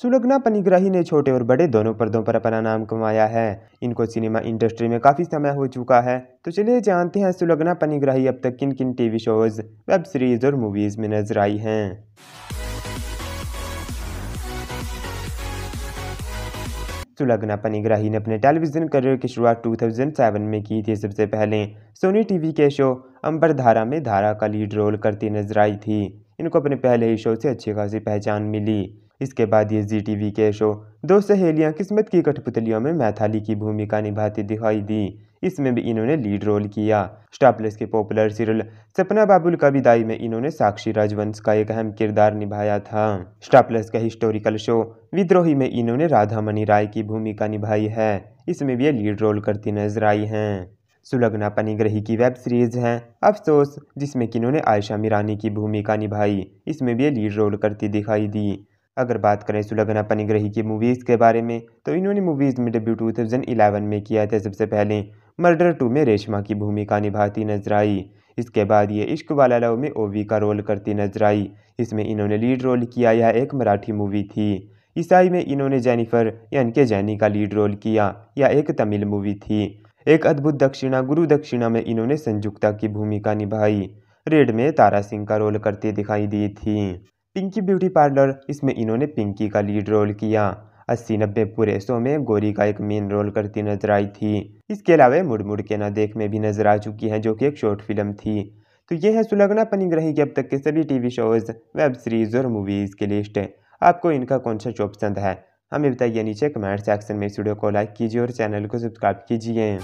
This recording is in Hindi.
सुलगना पनिग्राही ने छोटे और बड़े दोनों पर्दों पर अपना नाम कमाया है। इनको सिनेमा इंडस्ट्री में काफ़ी समय हो चुका है। तो चलिए जानते हैं सुलगना पनिग्राही अब तक किन किन टीवी शोज़, वेब सीरीज़ और मूवीज़ में नज़र आई हैं। सुलगना पनिग्राही ने अपने टेलीविज़न करियर की शुरुआत 2007 में की थी। सबसे पहले सोनी टीवी के शो अंबर धारा में धारा का लीड रोल करती नज़र आई थी। इनको अपने पहले ही शो से अच्छी खासी पहचान मिली। इसके बाद ये जी टीवी के शो दो सहेलियाँ किस्मत की कठपुतलियों में मैथाली की भूमिका निभाती दिखाई दी। इसमें भी इन्होंने लीड रोल किया। स्टार प्लस के पॉपुलर सीरियल सपना बाबुल का विदाई में इन्होंने साक्षी राजवंश का एक अहम किरदार निभाया था। स्टार प्लस का हिस्टोरिकल शो, विद्रोही में इन्होंने राधा मणि राय की भूमिका निभाई है। इसमें भी ये लीड रोल करती नज़र आई हैं। सुलगना पनिग्रही की वेब सीरीज़ है, अफसोस, जिसमें कि इन्होंने आयशा मिरानी की भूमिका निभाई। इसमें भी ये लीड रोल करती दिखाई दी। अगर बात करें सुलगना पनिग्रही की मूवीज़ के बारे में तो इन्होंने मूवीज़ में डेब्यू 2011 में किया था सबसे पहले, मर्डर टू में रेशमा की भूमिका निभाती नज़र आई। इसके बाद ये इश्क वाला लव में ओवी का रोल करती नज़र आई। इसमें इन्होंने लीड रोल किया, यह एक मराठी मूवी थी। ईसाई में इन्होंने जेनिफर यानी के जैनी का लीड रोल किया, यह एक तमिल मूवी थी। एक अद्भुत दक्षिणा, गुरु दक्षिणा में इन्होंने संयुक्ता की भूमिका निभाई। रेड में तारा सिंह का रोल करती दिखाई दी थी। पिंकी ब्यूटी पार्लर, इसमें इन्होंने पिंकी का लीड रोल किया। अस्सी नब्बे पूरे शो में गोरी का एक मेन रोल करती नज़र आई थी। इसके अलावा मुड़ मुड़ के ना देख में भी नज़र आ चुकी हैं, जो कि एक शॉर्ट फ़िल्म थी। तो ये है सुलगना पनिग्रही के अब तक के सभी टीवी शोज़, वेब सीरीज़ और मूवीज़ की लिस्ट। आपको इनका कौन सा शो पसंद है? हमें बताइए नीचे कमेंट सेक्शन में इस वीडियो को लाइक कीजिए और चैनल को सब्सक्राइब कीजिए।